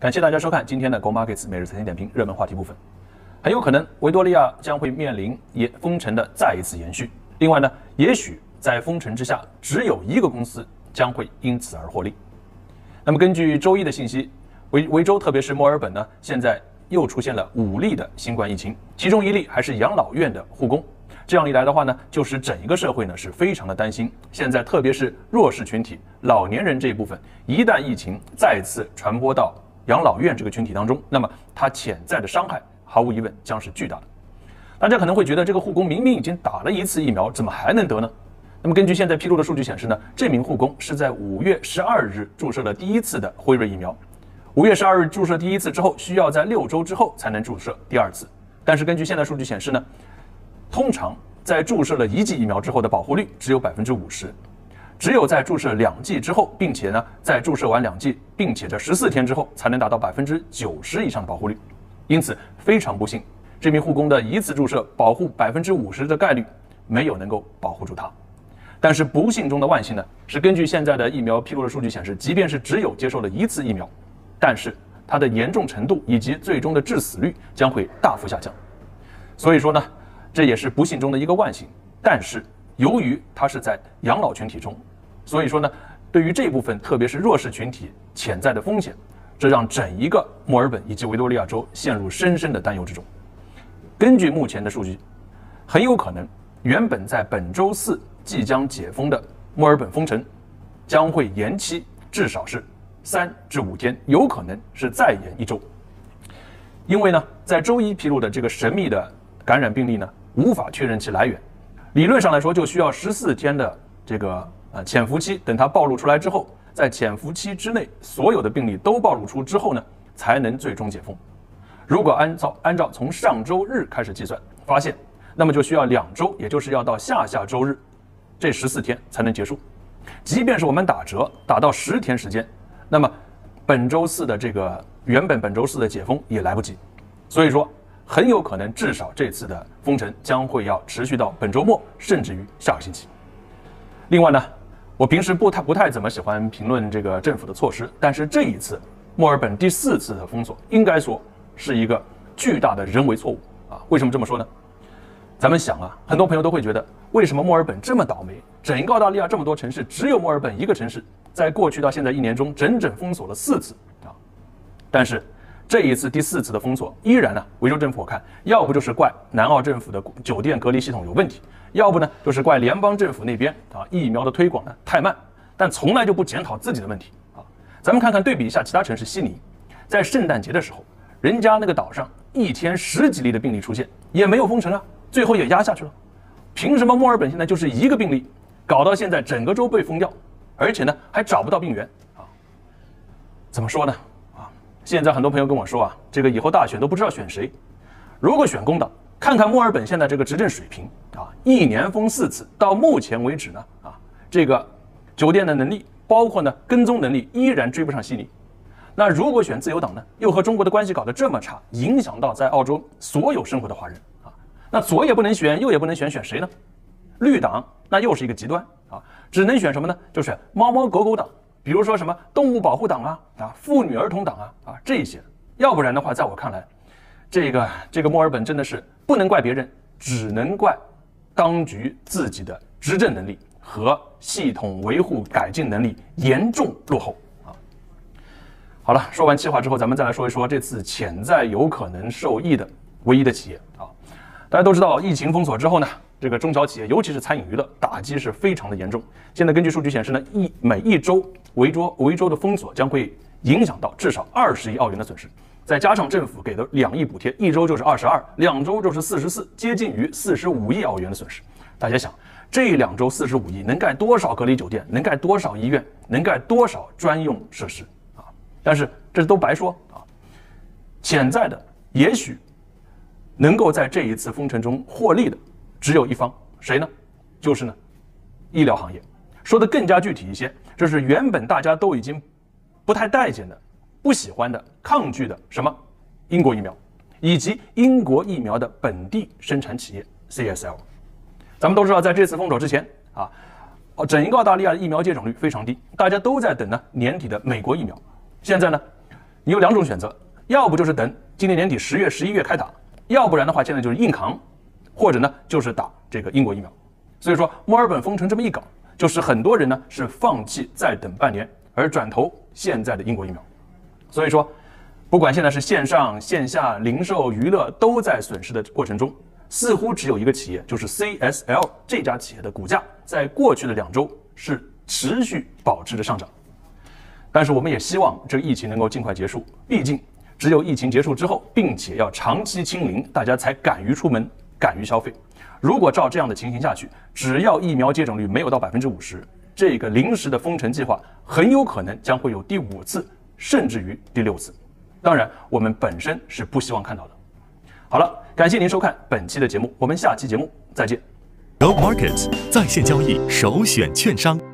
感谢大家收看今天的 Go Markets 每日财经点评热门话题部分。很有可能维多利亚将会面临也封城的再一次延续。另外呢，也许在封城之下，只有一个公司将会因此而获利。那么根据周一的信息，维维州特别是墨尔本呢，现在又出现了五例的新冠疫情，其中一例还是养老院的护工。这样一来的话呢，就使整一个社会呢是非常的担心。现在特别是弱势群体、老年人这一部分，一旦疫情再次传播到养老院这个群体当中，那么它潜在的伤害毫无疑问将是巨大的。大家可能会觉得，这个护工明明已经打了一次疫苗，怎么还能得呢？那么根据现在披露的数据显示呢，这名护工是在五月十二日注射了第一次的辉瑞疫苗。五月十二日注射第一次之后，需要在六周之后才能注射第二次。但是根据现在数据显示呢，通常在注射了一剂疫苗之后的保护率只有百分之五十。只有在注射两剂之后，并且呢，在注射完两剂，并且这十四天之后，才能达到百分之九十以上的保护率。因此，非常不幸，这名护工的一次注射保护百分之五十的概率没有能够保护住他。但是不幸中的万幸呢，是根据现在的疫苗披露的数据显示，即便是只有接受了一次疫苗，但是它的严重程度以及最终的致死率将会大幅下降。所以说呢，这也是不幸中的一个万幸。但是。由于它是在养老群体中，所以说呢，对于这部分特别是弱势群体潜在的风险，这让整一个墨尔本以及维多利亚州陷入深深的担忧之中。根据目前的数据，很有可能原本在本周四即将解封的墨尔本封城，将会延期至少是三至五天，有可能是再延一周。因为呢，在周一披露的这个神秘的感染病例呢，无法确认其来源。理论上来说，就需要十四天的这个啊潜伏期，等它暴露出来之后，在潜伏期之内，所有的病例都暴露出之后呢，才能最终解封。如果按照按照从上周日开始计算，发现，那么就需要两周，也就是要到下下周日，这十四天才能结束。即便是我们打折打到十天时间，那么本周四的这个原本本周四的解封也来不及。所以说。很有可能，至少这次的封城将会要持续到本周末，甚至于下个星期。另外呢，我平时不太不太怎么喜欢评论这个政府的措施，但是这一次墨尔本第四次的封锁，应该说是一个巨大的人为错误啊！为什么这么说呢？咱们想啊，很多朋友都会觉得，为什么墨尔本这么倒霉？整个澳大利亚这么多城市，只有墨尔本一个城市，在过去到现在一年中，整整封锁了四次啊！但是。这一次第四次的封锁，依然呢，维州政府我看，要不就是怪南澳政府的酒店隔离系统有问题，要不呢就是怪联邦政府那边啊疫苗的推广呢太慢，但从来就不检讨自己的问题啊。咱们看看对比一下其他城市，悉尼，在圣诞节的时候，人家那个岛上一天十几例的病例出现，也没有封城啊，最后也压下去了。凭什么墨尔本现在就是一个病例，搞到现在整个州被封掉，而且呢还找不到病源啊？怎么说呢？现在很多朋友跟我说啊，这个以后大选都不知道选谁。如果选工党，看看墨尔本现在这个执政水平啊，一年封四次，到目前为止呢啊，这个酒店的能力，包括呢跟踪能力，依然追不上悉尼。那如果选自由党呢，又和中国的关系搞得这么差，影响到在澳洲所有生活的华人啊，那左也不能选，右也不能选，选谁呢？绿党那又是一个极端啊，只能选什么呢？就选猫猫狗狗党。比如说什么动物保护党啊啊妇女儿童党啊啊这些，要不然的话，在我看来，这个这个墨尔本真的是不能怪别人，只能怪当局自己的执政能力和系统维护改进能力严重落后啊。好了，说完气话之后，咱们再来说一说这次潜在有可能受益的唯一的企业啊。大家都知道，疫情封锁之后呢。这个中小企业，尤其是餐饮娱乐，打击是非常的严重。现在根据数据显示呢，一每一周维州维州的封锁将会影响到至少二十亿澳元的损失，再加上政府给的两亿补贴，一周就是二十二，两周就是四十四，接近于四十五亿澳元的损失。大家想，这两周四十五亿能盖多少隔离酒店？能盖多少医院？能盖多少专用设施啊？但是这都白说啊！潜在的，也许能够在这一次封城中获利的。只有一方，谁呢？就是呢，医疗行业。说的更加具体一些，这是原本大家都已经不太待见的、不喜欢的、抗拒的什么英国疫苗，以及英国疫苗的本地生产企业 CSL。咱们都知道，在这次封锁之前啊，哦，整一个澳大利亚的疫苗接种率非常低，大家都在等呢年底的美国疫苗。现在呢，你有两种选择，要不就是等今年年底十月、十一月开打，要不然的话，现在就是硬扛，或者呢就是打这个英国疫苗。所以说，墨尔本封城这么一搞，就是很多人呢是放弃再等半年，而转投现在的英国疫苗。所以说，不管现在是线上、线下、零售、娱乐都在损失的过程中，似乎只有一个企业，就是 CSL 这家企业的股价在过去的两周是持续保持着上涨。但是我们也希望这疫情能够尽快结束，毕竟只有疫情结束之后，并且要长期清零，大家才敢于出门，敢于消费。如果照这样的情形下去，只要疫苗接种率没有到百分之五十，这个临时的封城计划很有可能将会有第五次，甚至于第六次。当然，我们本身是不希望看到的。好了，感谢您收看本期的节目，我们下期节目再见。Go Markets 在线交易首选券商。